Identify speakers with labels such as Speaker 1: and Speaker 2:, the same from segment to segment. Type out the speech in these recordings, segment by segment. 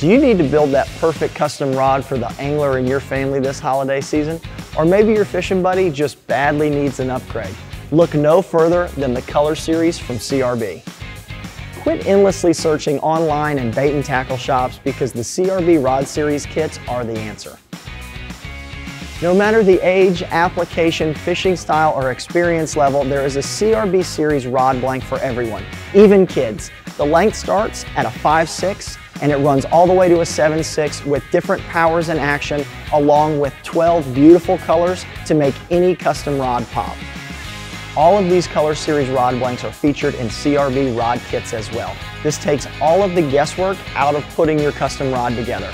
Speaker 1: Do you need to build that perfect custom rod for the angler in your family this holiday season? Or maybe your fishing buddy just badly needs an upgrade? Look no further than the Color Series from CRB. Quit endlessly searching online and bait and tackle shops because the CRB Rod Series kits are the answer. No matter the age, application, fishing style, or experience level, there is a CRB Series rod blank for everyone, even kids. The length starts at a 5.6 and it runs all the way to a 7.6 with different powers and action along with 12 beautiful colors to make any custom rod pop. All of these Color Series rod blanks are featured in CRB rod kits as well. This takes all of the guesswork out of putting your custom rod together.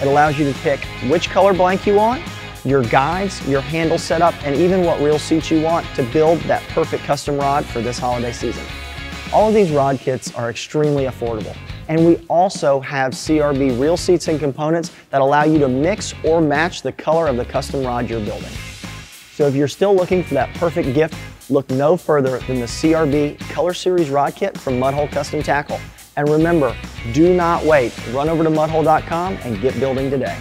Speaker 1: It allows you to pick which color blank you want, your guides, your handle setup, and even what reel seats you want to build that perfect custom rod for this holiday season. All of these rod kits are extremely affordable. And we also have CRB reel seats and components that allow you to mix or match the color of the custom rod you're building. So if you're still looking for that perfect gift, look no further than the CRB Color Series Rod Kit from Mudhole Custom Tackle. And remember, do not wait. Run over to mudhole.com and get building today.